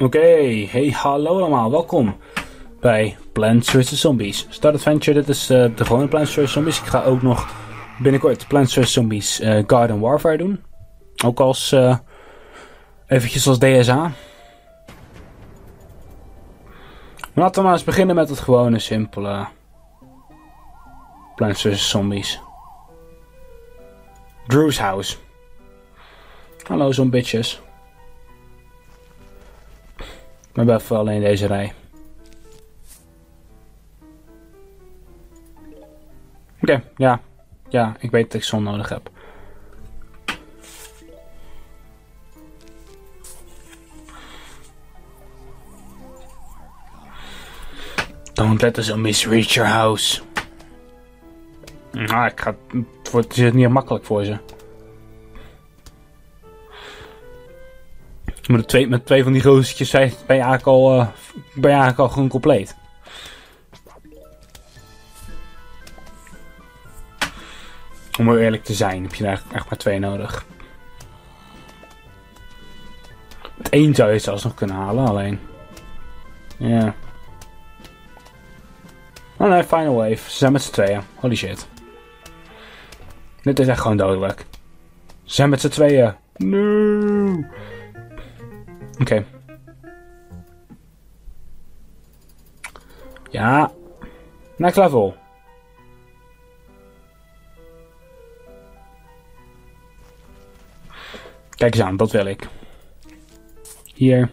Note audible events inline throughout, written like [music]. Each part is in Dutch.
Oké, hey hallo allemaal, welkom bij Plants vs Zombies. Start Adventure, dit is uh, de gewone Plants vs Zombies. Ik ga ook nog binnenkort Plants vs Zombies uh, Garden Warfare doen. Ook als, uh, eventjes als DSA. Laten we maar eens beginnen met het gewone, simpele Plants vs Zombies. Drew's House. Hallo zo'n. We hebben even alleen deze rij. Oké, ja. Ja, ik weet dat ik zon nodig heb. Don't let the zombies reach your house. Ah, ik ga, het wordt niet makkelijk voor ze. Maar twee, met twee van die gozertjes ben je eigenlijk al, ben je eigenlijk al gewoon compleet. Om eerlijk te zijn, heb je eigenlijk echt maar twee nodig. Het één zou je zelfs nog kunnen halen, alleen. Ja. Oh nee, Final Wave. Ze zijn met z'n tweeën. Holy shit. Dit is echt gewoon dodelijk. Ze zijn met z'n tweeën. Okay. Ja. Next level. Kijk eens aan, dat wil ik. Hier.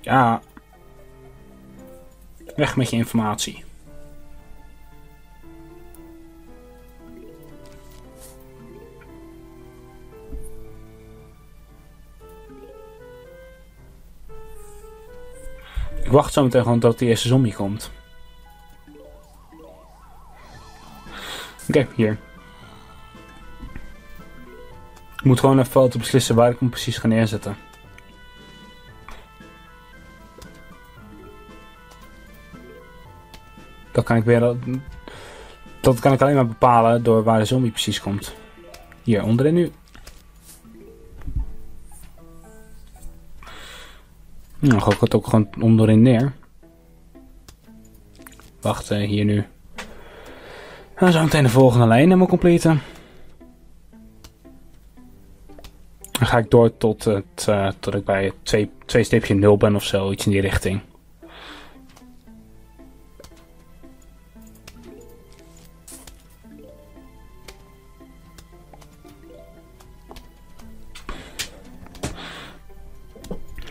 Ja. Weg met je informatie. Ik wacht zo meteen gewoon tot de eerste zombie komt. Oké, hier. Ik moet gewoon even te beslissen waar ik hem precies ga neerzetten. Dat kan ik weer. Dat kan ik alleen maar bepalen door waar de zombie precies komt. Hier onderin nu. Nou, gooi ik het ook gewoon onderin neer. Wacht, uh, hier nu. Dan zo meteen de volgende lijn helemaal completen. Dan ga ik door tot, het, uh, tot ik bij 2 stipje 0 ben of zo, iets in die richting.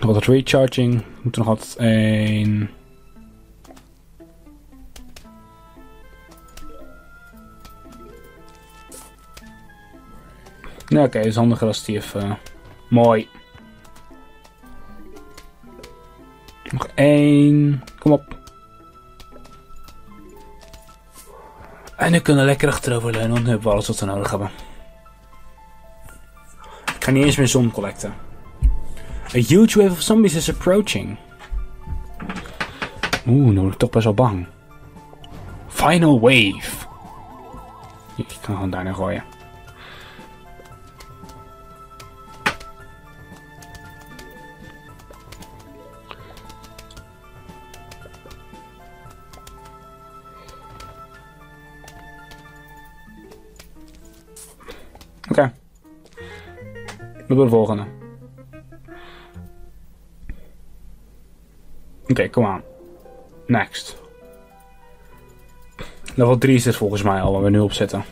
Nog wat recharging. We moeten nog altijd een... Ja, oké, okay, is handiger als die even... Uh, mooi. Nog één. Kom op. En nu kunnen we lekker achteroverleunen, want nu hebben we alles wat we nodig hebben. Ik ga niet eens meer zon collecten. A huge wave of zombies is approaching. Oeh, nu ben ik toch best wel bang. Final wave. Ik kan gewoon naar gooien. Oké. Okay. Doen de volgende. Okay, kom aan. Next. Level 3 is dit volgens mij al waar we nu op zitten.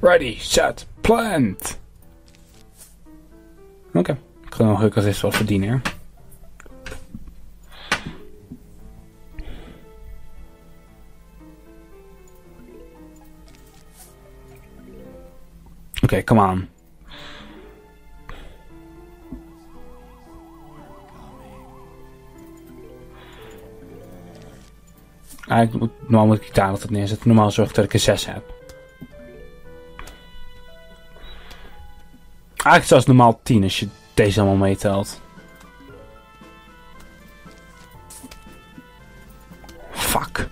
Ready, set, plant. Oké, okay. ik ga nog gelukkig eens wat verdienen hier. Oké, okay, come on. eigenlijk moet, normaal moet ik daar altijd neerzetten. Normaal zorg dat ik een 6 heb. Eigenlijk zelfs normaal 10 als je deze allemaal meetelt. Fuck.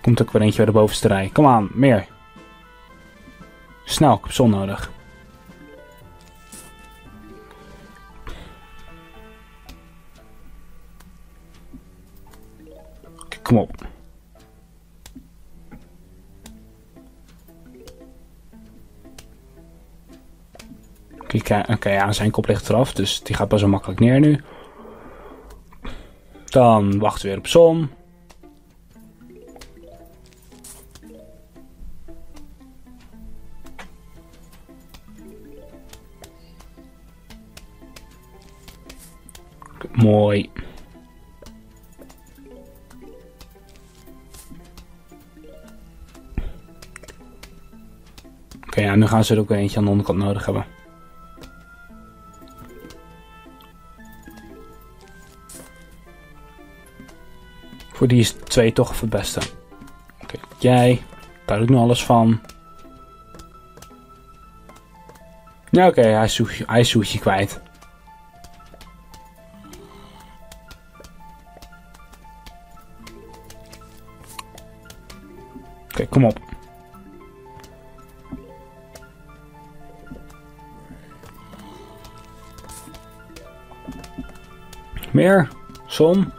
Komt ook weer eentje bij de bovenste rij. Kom aan, meer. Snel, ik heb zon nodig. Kom op. Oké, okay, ja, zijn kop ligt eraf, dus die gaat pas zo makkelijk neer nu. Dan wachten we weer op zon. Mooi. Ja, nu gaan ze er ook eentje aan de onderkant nodig hebben. Voor die is 2 toch het beste. Oké, jij. Daar doe ik nu alles van. Ja, oké, hij, is hij is zoetje kwijt. Oké, kom op. Meer? Zon?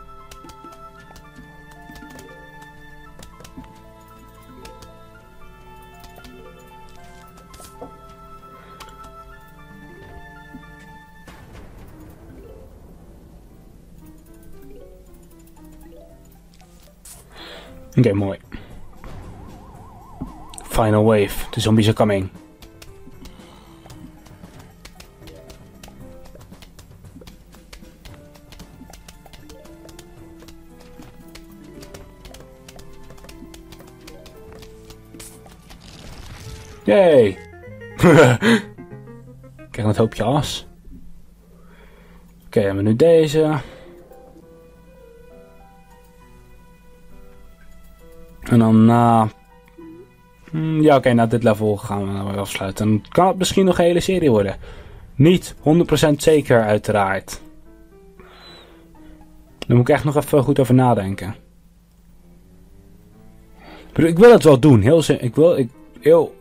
Oké, mooi. Final wave. The zombies are coming. Yay! [laughs] Krijg een hoopje as. Oké, okay, hebben we nu deze. En dan na... Uh, ja, oké, na dit level gaan we dan afsluiten. Dan kan het misschien nog een hele serie worden. Niet 100% zeker, uiteraard. Daar moet ik echt nog even goed over nadenken. Ik wil het wel doen. Heel zin. Ik wil... Ik, heel,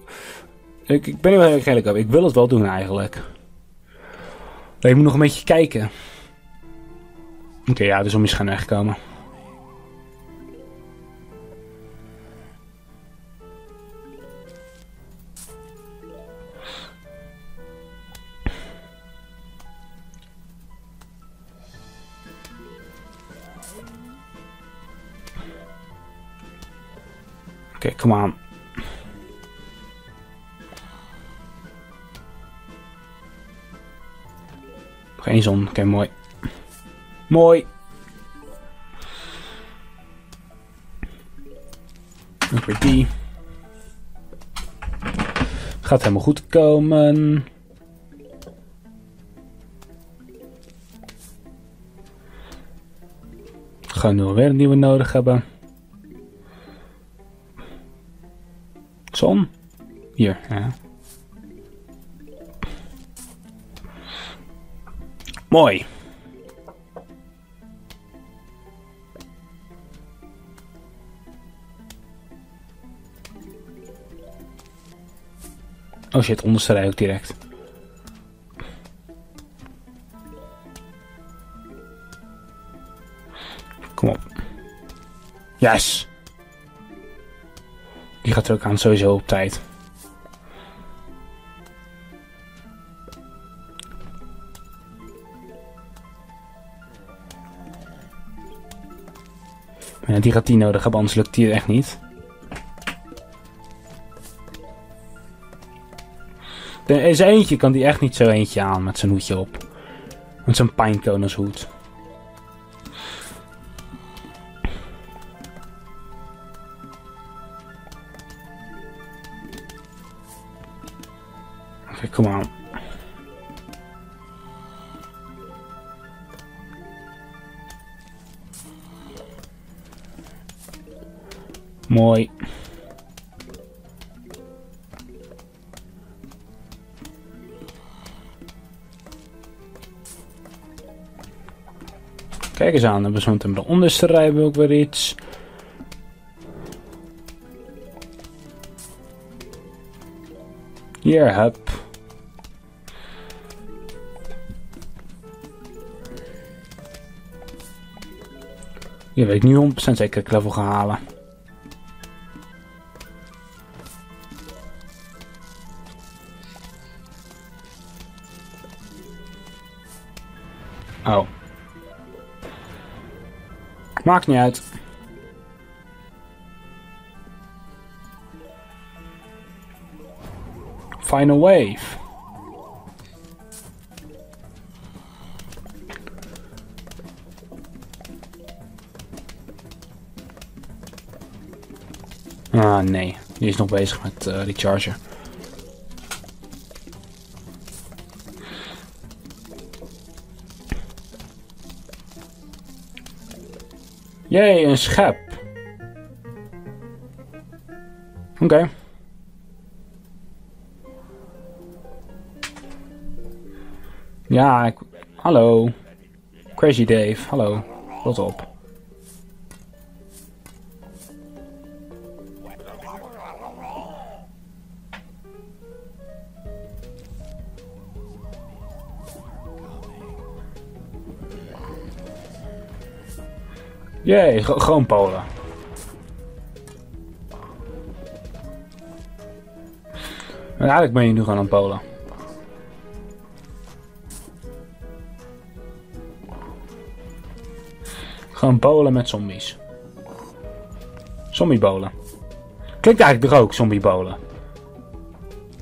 ik, ik ben heel erg op. Ik wil het wel doen eigenlijk. ik moet nog een beetje kijken. Oké, ja, de zombies gaan wegkomen. Okay, come on. Geen zon. Oké, okay, mooi. Mooi. Nog weer die. Gaat helemaal goed komen. Gaan we weer een nieuwe nodig hebben. Zon. Hier, ja. Mooi. Oh shit, onderste rij ook direct. Kom op. Yes! Die gaat er ook aan sowieso op tijd. Die gaat die nodig hebben, anders lukt die echt niet. Er is eentje, kan die echt niet zo eentje aan met zijn hoedje op. Met zijn pinecone hoed. Mooi. Kijk eens aan, dan hebben we zo de onderste rij ook weer iets. Hier, heb. Je weet ik niet 100% zeker dat ik level ga halen. Maakt niet uit. Final wave. Ah nee, die is nog bezig met uh, die Jee, een schep. Oké. Ja, ik... Hallo. Crazy Dave, hallo. Wat op. Jee, gewoon Polen. Maar eigenlijk ben je nu gewoon aan Polen. Gewoon Polen met zombies. Zombiebolen. Klinkt eigenlijk er ook, zombiebolen.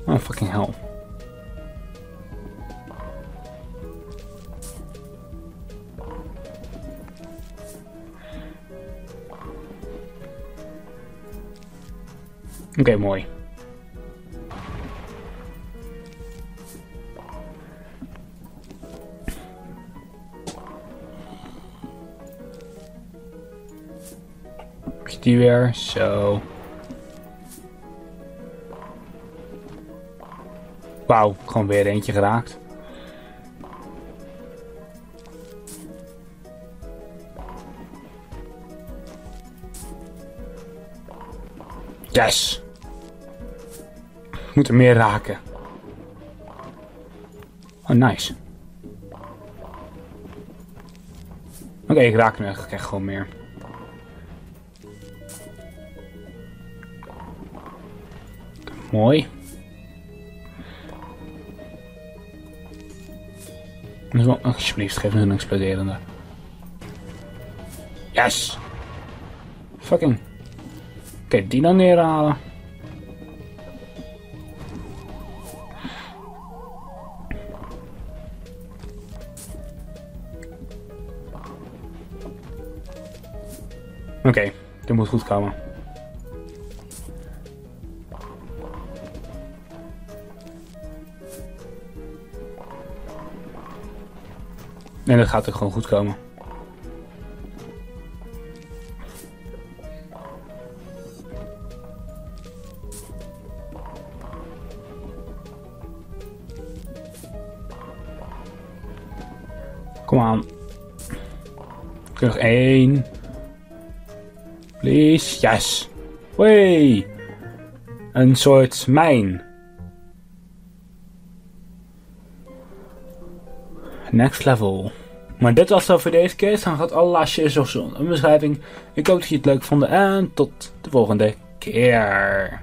Oh, fucking hell. Oké, mooi. Die weer, zo. Wauw, gewoon weer eentje geraakt. Yes! Moet er meer raken. Oh, nice. Oké, ik raak nu eigenlijk echt gewoon meer. Mooi. Alsjeblieft, geef me een exploderende. Yes! Fucking. Oké, die dan neerhalen. Oké, okay, dit moet goed komen. En dat gaat er gewoon goed komen. Kom aan. Nog één. Please. Yes. Wee. Een soort mijn. Next level. Maar dit was het voor deze keer. Dan gaat alle lasjes of zo de beschrijving. Ik hoop dat je het leuk vond en tot de volgende keer.